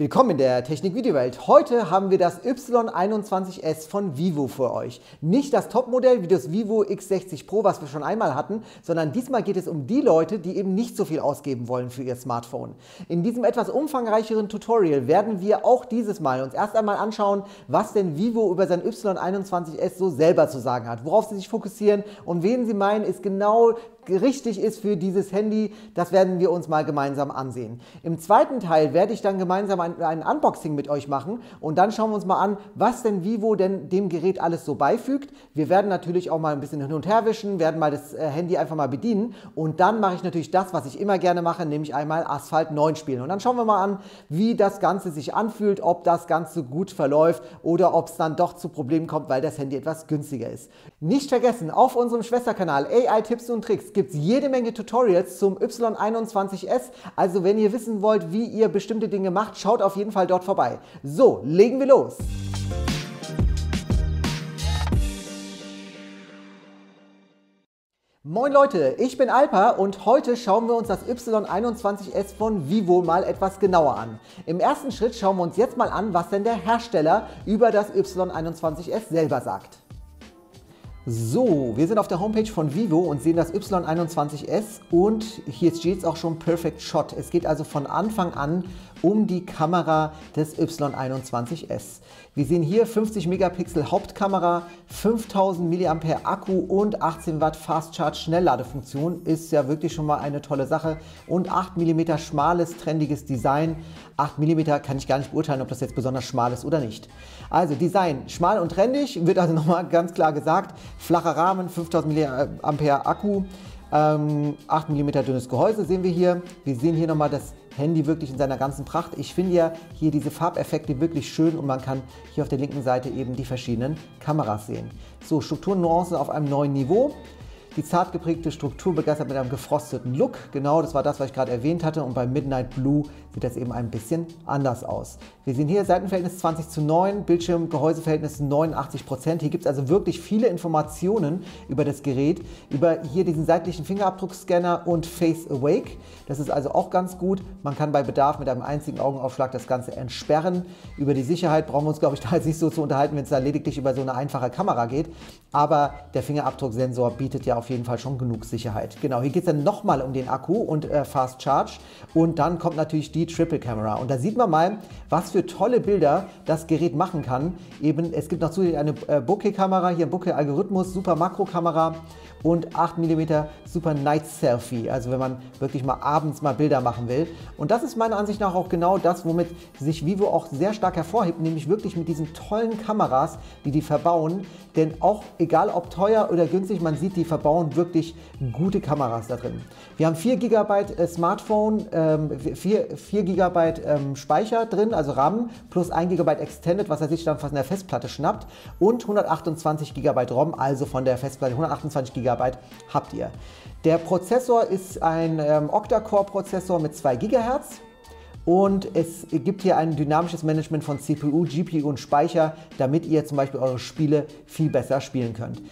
Willkommen in der Technik-Videowelt. Heute haben wir das Y21S von Vivo für euch. Nicht das Topmodell wie das Vivo X60 Pro, was wir schon einmal hatten, sondern diesmal geht es um die Leute, die eben nicht so viel ausgeben wollen für ihr Smartphone. In diesem etwas umfangreicheren Tutorial werden wir auch dieses Mal uns erst einmal anschauen, was denn Vivo über sein Y21S so selber zu sagen hat, worauf sie sich fokussieren und wen sie meinen, ist genau richtig ist für dieses Handy, das werden wir uns mal gemeinsam ansehen. Im zweiten Teil werde ich dann gemeinsam ein, ein, Unboxing mit euch machen und dann schauen wir uns mal an, was denn Vivo denn dem Gerät alles so beifügt. Wir werden natürlich auch mal ein bisschen hin und her wischen, werden mal das äh, Handy einfach mal bedienen und dann mache ich natürlich das, was ich immer gerne mache, nämlich einmal Asphalt 9 spielen. Und dann schauen wir mal an, wie das Ganze sich anfühlt, ob das Ganze gut verläuft oder ob es dann doch zu Problemen kommt, weil das Handy etwas günstiger ist. Nicht vergessen, auf unserem Schwesterkanal AI Tipps und Tricks gibt es jede Menge Tutorials zum Y21S. Also wenn ihr wissen wollt, wie ihr bestimmte Dinge macht, schaut auf jeden Fall dort vorbei. So, legen wir los. Moin Leute, ich bin Alpa und heute schauen wir uns das Y21S von Vivo mal etwas genauer an. Im ersten Schritt schauen wir uns jetzt mal an, was denn der Hersteller über das Y21S selber sagt. So, wir sind auf der Homepage von Vivo und sehen das Y21S und hier steht es auch schon Perfect Shot. Es geht also von Anfang an um die Kamera des Y21S. Wir sehen hier 50 Megapixel Hauptkamera, 5000 mAh Akku und 18 Watt Fast Charge Schnellladefunktion. Ist ja wirklich schon mal eine tolle Sache. Und 8 mm schmales, trendiges Design. 8 mm kann ich gar nicht beurteilen, ob das jetzt besonders schmal ist oder nicht. Also Design schmal und trendig, wird also nochmal ganz klar gesagt. Flacher Rahmen, 5000 mAh Akku. Ähm, 8 mm dünnes Gehäuse sehen wir hier. Wir sehen hier nochmal das Handy wirklich in seiner ganzen Pracht. Ich finde ja hier diese Farbeffekte wirklich schön und man kann hier auf der linken Seite eben die verschiedenen Kameras sehen. So, Strukturnuancen auf einem neuen Niveau. Die zart geprägte Struktur begeistert mit einem gefrosteten Look. Genau, das war das, was ich gerade erwähnt hatte. Und bei Midnight Blue sieht das eben ein bisschen anders aus. Wir sehen hier Seitenverhältnis 20 zu 9, Bildschirm-Gehäuseverhältnis 89 Prozent. Hier gibt es also wirklich viele Informationen über das Gerät, über hier diesen seitlichen Fingerabdruckscanner und Face Awake. Das ist also auch ganz gut. Man kann bei Bedarf mit einem einzigen Augenaufschlag das Ganze entsperren. Über die Sicherheit brauchen wir uns, glaube ich, da jetzt nicht so zu unterhalten, wenn es da lediglich über so eine einfache Kamera geht. Aber der Fingerabdrucksensor bietet ja auf jeden Fall schon genug Sicherheit. Genau, hier geht es dann nochmal um den Akku und äh, Fast Charge und dann kommt natürlich die Triple Camera und da sieht man mal, was für tolle Bilder das Gerät machen kann. Eben, es gibt noch zusätzlich eine äh, Bokeh-Kamera, hier ein Bokeh-Algorithmus, super Makrokamera und 8 mm Super Night Selfie, also wenn man wirklich mal abends mal Bilder machen will. Und das ist meiner Ansicht nach auch genau das, womit sich Vivo auch sehr stark hervorhebt, nämlich wirklich mit diesen tollen Kameras, die die verbauen. Denn auch egal ob teuer oder günstig, man sieht, die verbauen wirklich gute Kameras da drin. Wir haben 4 GB äh, Smartphone, ähm, 4, 4 GB ähm, Speicher drin, also RAM, plus 1 GB Extended, was er sich dann von der Festplatte schnappt und 128 GB ROM, also von der Festplatte 128 GB habt ihr. Der Prozessor ist ein ähm, Octa-Core-Prozessor mit 2 GHz. Und es gibt hier ein dynamisches Management von CPU, GPU und Speicher, damit ihr zum Beispiel eure Spiele viel besser spielen könnt.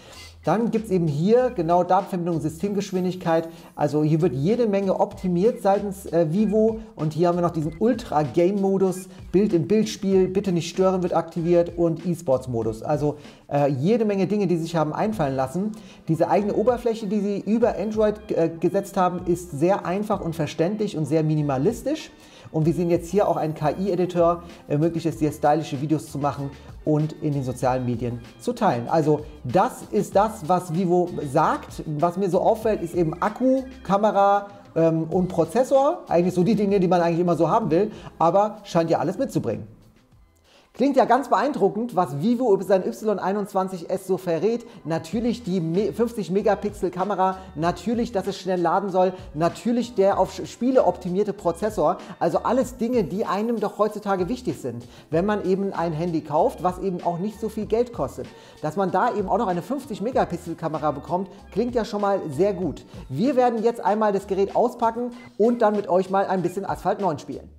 Dann gibt es eben hier genau Datenverbindung, Systemgeschwindigkeit. Also hier wird jede Menge optimiert seitens äh, Vivo. Und hier haben wir noch diesen Ultra-Game-Modus. Bild im Bildspiel, bitte nicht stören wird aktiviert und E-Sports-Modus. Also äh, jede Menge Dinge, die sich haben einfallen lassen. Diese eigene Oberfläche, die sie über Android äh, gesetzt haben, ist sehr einfach und verständlich und sehr minimalistisch. Und wir sehen jetzt hier auch einen KI-Editor, ermöglicht es dir, stylische Videos zu machen und in den sozialen Medien zu teilen. Also das ist das, was Vivo sagt. Was mir so auffällt, ist eben Akku, Kamera ähm, und Prozessor. Eigentlich so die Dinge, die man eigentlich immer so haben will, aber scheint ja alles mitzubringen. Klingt ja ganz beeindruckend, was Vivo über sein Y21S so verrät. Natürlich die 50 Megapixel Kamera, natürlich, dass es schnell laden soll, natürlich der auf Spiele optimierte Prozessor. Also alles Dinge, die einem doch heutzutage wichtig sind, wenn man eben ein Handy kauft, was eben auch nicht so viel Geld kostet. Dass man da eben auch noch eine 50 Megapixel Kamera bekommt, klingt ja schon mal sehr gut. Wir werden jetzt einmal das Gerät auspacken und dann mit euch mal ein bisschen Asphalt 9 spielen.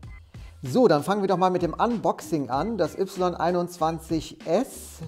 So, dann fangen wir doch mal mit dem Unboxing an. Das Y21S.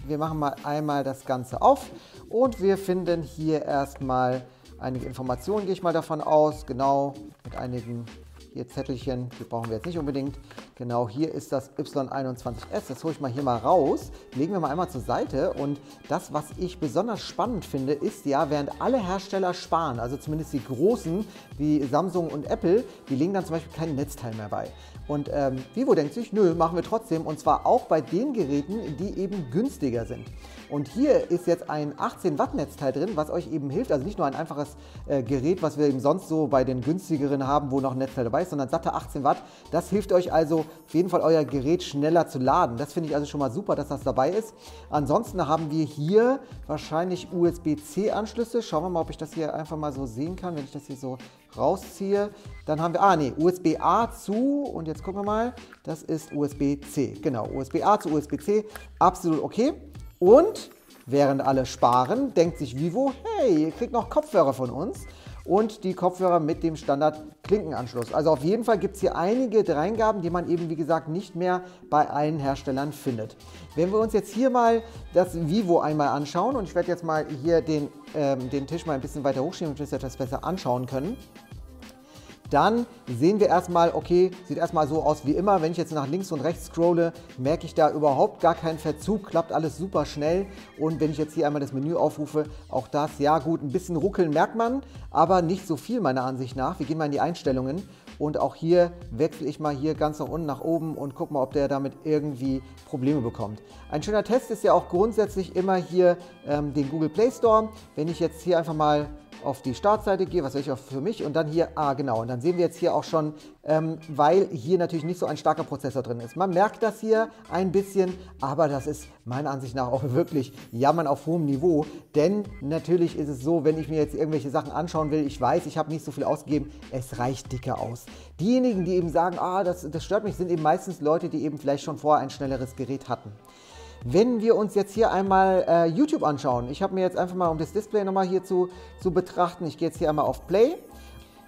Wir machen mal einmal das Ganze auf und wir finden hier erstmal einige Informationen, gehe ich mal davon aus. Genau, mit einigen hier Zettelchen, die brauchen wir jetzt nicht unbedingt. Genau, hier ist das Y21S. Das hole ich mal hier mal raus. Legen wir mal einmal zur Seite. Und das, was ich besonders spannend finde, ist ja, während alle Hersteller sparen, also zumindest die großen wie Samsung und Apple, die legen dann zum Beispiel kein Netzteil mehr bei. Und ähm, Vivo denkt sich, nö, machen wir trotzdem. Und zwar auch bei den Geräten, die eben günstiger sind. Und hier ist jetzt ein 18 Watt Netzteil drin, was euch eben hilft. Also nicht nur ein einfaches äh, Gerät, was wir eben sonst so bei den günstigeren haben, wo noch ein Netzteil dabei ist, sondern satte 18 Watt. Das hilft euch also auf jeden Fall euer Gerät schneller zu laden. Das finde ich also schon mal super, dass das dabei ist. Ansonsten haben wir hier wahrscheinlich USB-C Anschlüsse. Schauen wir mal, ob ich das hier einfach mal so sehen kann, wenn ich das hier so rausziehe. Dann haben wir, ah nee, USB-A zu und jetzt gucken wir mal, das ist USB-C. Genau, USB-A zu USB-C, absolut okay. Und während alle sparen, denkt sich Vivo, hey, ihr kriegt noch Kopfhörer von uns und die Kopfhörer mit dem Standard-Klinkenanschluss. Also auf jeden Fall gibt es hier einige Dreingaben, die man eben wie gesagt nicht mehr bei allen Herstellern findet. Wenn wir uns jetzt hier mal das Vivo einmal anschauen und ich werde jetzt mal hier den, ähm, den Tisch mal ein bisschen weiter hochschieben, damit wir etwas besser anschauen können dann sehen wir erstmal, okay, sieht erstmal so aus wie immer. Wenn ich jetzt nach links und rechts scrolle, merke ich da überhaupt gar keinen Verzug, klappt alles super schnell. Und wenn ich jetzt hier einmal das Menü aufrufe, auch das, ja gut, ein bisschen ruckeln merkt man, aber nicht so viel meiner Ansicht nach. Wir gehen mal in die Einstellungen und auch hier wechsle ich mal hier ganz nach unten nach oben und gucke mal, ob der damit irgendwie Probleme bekommt. Ein schöner Test ist ja auch grundsätzlich immer hier ähm, den Google Play Store. Wenn ich jetzt hier einfach mal auf die Startseite gehe, was auch für mich und dann hier, ah genau, und dann sehen wir jetzt hier auch schon, ähm, weil hier natürlich nicht so ein starker Prozessor drin ist. Man merkt das hier ein bisschen, aber das ist meiner Ansicht nach auch wirklich Jammern auf hohem Niveau, denn natürlich ist es so, wenn ich mir jetzt irgendwelche Sachen anschauen will, ich weiß, ich habe nicht so viel ausgegeben, es reicht dicker aus. Diejenigen, die eben sagen, ah, das, das stört mich, sind eben meistens Leute, die eben vielleicht schon vorher ein schnelleres Gerät hatten. Wenn wir uns jetzt hier einmal äh, YouTube anschauen, ich habe mir jetzt einfach mal, um das Display nochmal hier zu, zu betrachten, ich gehe jetzt hier einmal auf Play.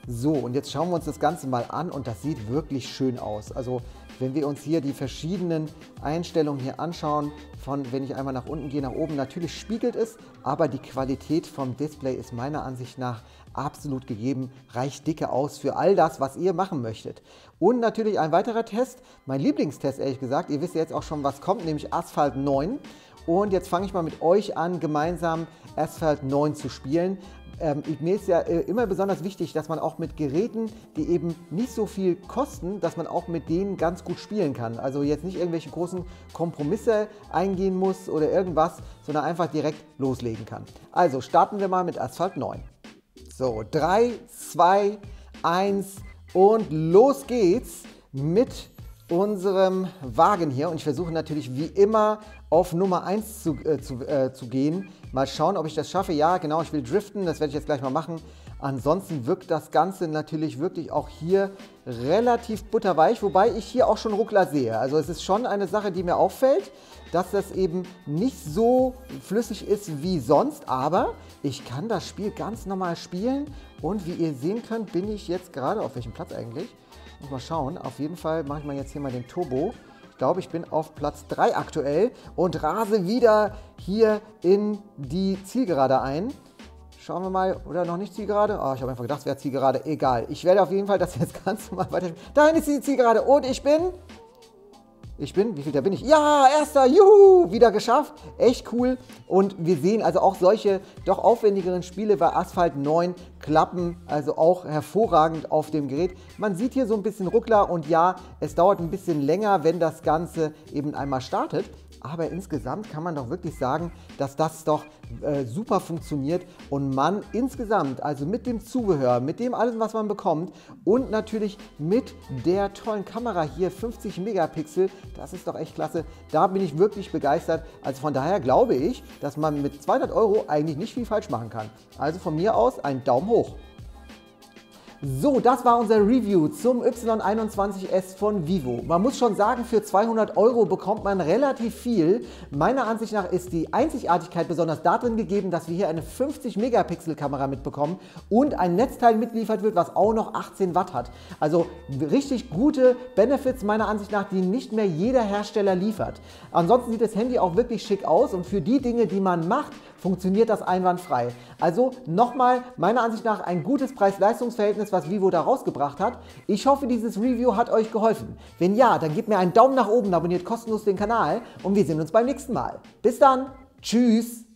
So, und jetzt schauen wir uns das Ganze mal an und das sieht wirklich schön aus. Also wenn wir uns hier die verschiedenen Einstellungen hier anschauen, von wenn ich einmal nach unten gehe, nach oben, natürlich spiegelt es, aber die Qualität vom Display ist meiner Ansicht nach absolut gegeben, reicht dicke aus für all das, was ihr machen möchtet. Und natürlich ein weiterer Test, mein Lieblingstest ehrlich gesagt, ihr wisst jetzt auch schon, was kommt, nämlich Asphalt 9. Und jetzt fange ich mal mit euch an, gemeinsam Asphalt 9 zu spielen. Ähm, mir ist ja äh, immer besonders wichtig, dass man auch mit Geräten, die eben nicht so viel kosten, dass man auch mit denen ganz gut spielen kann. Also jetzt nicht irgendwelche großen Kompromisse eingehen muss oder irgendwas, sondern einfach direkt loslegen kann. Also starten wir mal mit Asphalt 9. So, 3, 2, 1 und los geht's mit unserem Wagen hier. Und ich versuche natürlich wie immer auf Nummer 1 zu, äh, zu, äh, zu gehen. Mal schauen, ob ich das schaffe. Ja, genau, ich will driften, das werde ich jetzt gleich mal machen. Ansonsten wirkt das Ganze natürlich wirklich auch hier relativ butterweich, wobei ich hier auch schon Ruckler sehe. Also es ist schon eine Sache, die mir auffällt, dass das eben nicht so flüssig ist wie sonst, aber ich kann das Spiel ganz normal spielen und wie ihr sehen könnt, bin ich jetzt gerade, auf welchem Platz eigentlich? Muss mal schauen, auf jeden Fall mache ich mal jetzt hier mal den Turbo. Ich glaube, ich bin auf Platz 3 aktuell und rase wieder hier in die Zielgerade ein. Schauen wir mal, oder noch nicht Zielgerade? Oh, ich habe einfach gedacht, es wäre Zielgerade. Egal. Ich werde auf jeden Fall das jetzt ganz normal weiter. Dahin ist die Zielgerade und ich bin ich bin, wie viel da bin ich? Ja, erster, juhu, wieder geschafft. Echt cool. Und wir sehen also auch solche doch aufwendigeren Spiele bei Asphalt 9 klappen also auch hervorragend auf dem Gerät. Man sieht hier so ein bisschen Ruckler und ja, es dauert ein bisschen länger, wenn das Ganze eben einmal startet. Aber insgesamt kann man doch wirklich sagen, dass das doch äh, super funktioniert und man insgesamt, also mit dem Zubehör, mit dem alles, was man bekommt und natürlich mit der tollen Kamera hier, 50 Megapixel, das ist doch echt klasse. Da bin ich wirklich begeistert. Also von daher glaube ich, dass man mit 200 Euro eigentlich nicht viel falsch machen kann. Also von mir aus ein Daumen hoch. So, das war unser Review zum Y21S von Vivo. Man muss schon sagen, für 200 Euro bekommt man relativ viel. Meiner Ansicht nach ist die Einzigartigkeit besonders darin gegeben, dass wir hier eine 50 Megapixel Kamera mitbekommen und ein Netzteil mitliefert wird, was auch noch 18 Watt hat. Also richtig gute Benefits meiner Ansicht nach, die nicht mehr jeder Hersteller liefert. Ansonsten sieht das Handy auch wirklich schick aus und für die Dinge, die man macht, funktioniert das einwandfrei. Also nochmal, meiner Ansicht nach ein gutes Preis-Leistungs-Verhältnis, was Vivo da rausgebracht hat. Ich hoffe, dieses Review hat euch geholfen. Wenn ja, dann gebt mir einen Daumen nach oben, abonniert kostenlos den Kanal und wir sehen uns beim nächsten Mal. Bis dann, tschüss!